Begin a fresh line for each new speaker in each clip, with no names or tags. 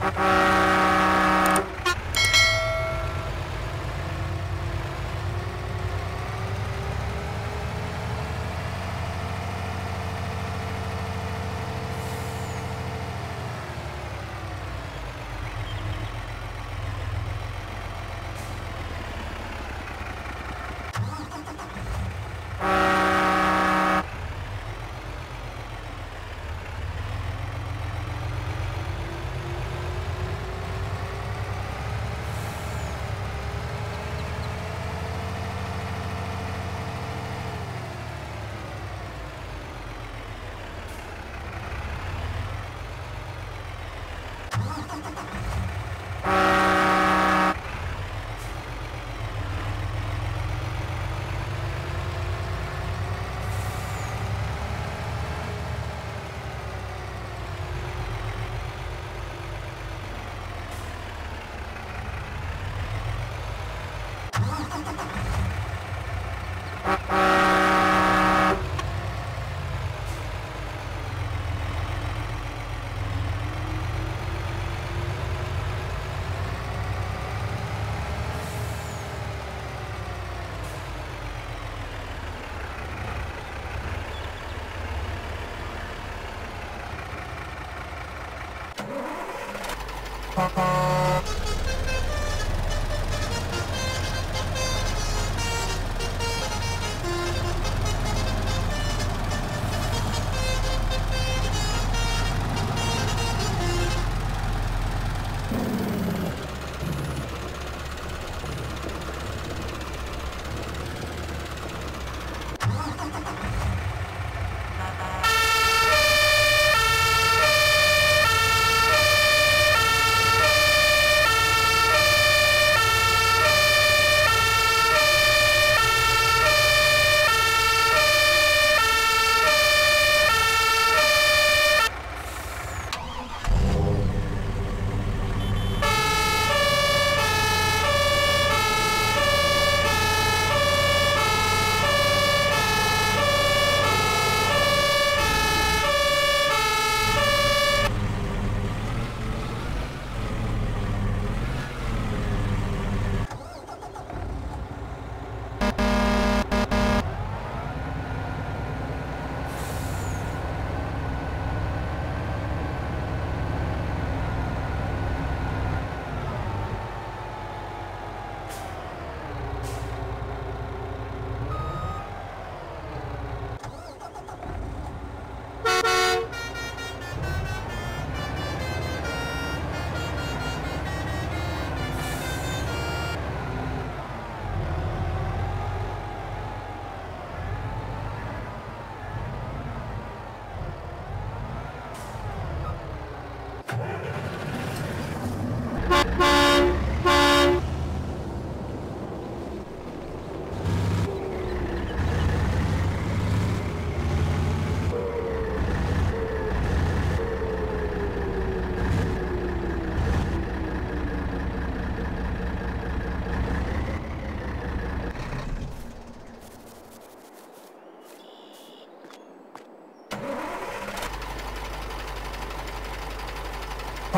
Uh-uh.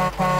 Thank